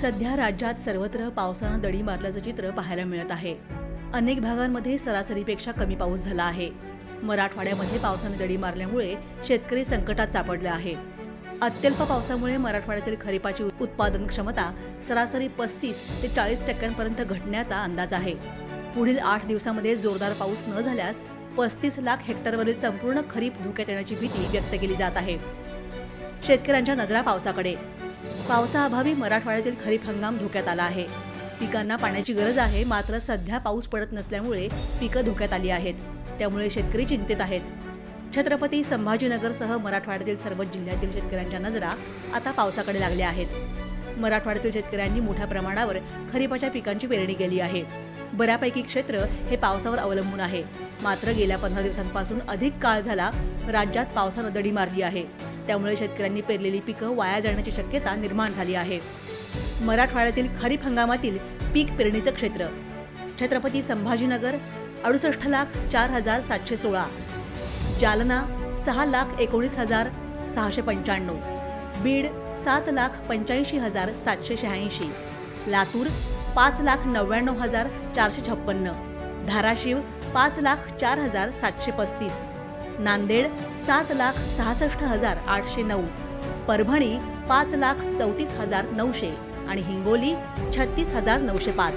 सध्या राज्यात सर्वत्र पावसानं दडी मारल्याचं चित्र पाहायला मिळत आहे. अनेक भागांमध्ये सरासरीपेक्षा कमी पाऊस झाला आहे. मराठवाड्यामध्ये पावसाने दडी मारल्यामुळे शेतकरी संकटात सापडले आहे. अत्यल्प पावसामुळे मराठवाड्यातील खरीपाची उत्पादन क्षमता सरासरी पस्तीस ते चाळीस टक्क्यांपर्यंत घटण्याचा अंदाज आहे. पुढील आठ दिवसामध्ये जोरदार पाऊस न झाल्यास पस्तीस लाख हेक्टरवरील संपूर्ण खरीप धोक्यात येण्याची भीती व्यक्त केली जात आहे. शेतकऱ्यांच्या नजरा पावसाकडे. पावसाअभावी मराठवाड्यातील खरीप हंगाम धोक्यात आला आहे. पिकांना पाण्याची गरज आहे मात्र सध्या पाऊस पडत नसल्यामुळे पिकं धोक्यात आली आहेत. त्यामुळे शेतकरी चिंतेत आहेत. छत्रपती संभाजीनगरसह मराठवाड्यातील सर्व जिल्ह्यातील शेतकऱ्यांच्या नजरा आता पावसाकडे लागल्या आहेत. मराठवाड्यातील शेतकऱ्यांनी मोठ्या प्रमाणावर खरीपाच्या पिकांची पेरणी केली आहे. बऱ्यापैकी क्षेत्र हे पावसावर अवलंबून आहे. मात्र गेल्या पंधरा दिवसांपासून अधिक काळ झाला राज्यात पावसानं दडी मारली आहे. त्यामुळे शेतकऱ्यांनी पेरलेली पिकं वाया जाण्याची शक्यता निर्माण झाली आहे. मराठवाड्यातील खरीप हंगामातील पीक पेरणीचं क्षेत्र. छत्रपती संभाजीनगर अडुसष्ट लाख चार हजार सातशे सोळा. जालना सहा लाख एकोणीस हजार सहाशे पंच्याण्णव. बीड सात लाख पंच्याऐंशी हजार सातशे शहाऐंशी. लातूर पाच लाख नव्याण्णव हजार चारशे छप्पन्न. धाराशिव पाच लाख चार हजार सातशे पस्तीस. नांदेड सात लाख सहासष्ट हजार आठशे नऊ. परभणी पाच लाख चौतीस हजार नऊशे. आणि हिंगोली छत्तीस हजार नऊशे पाच.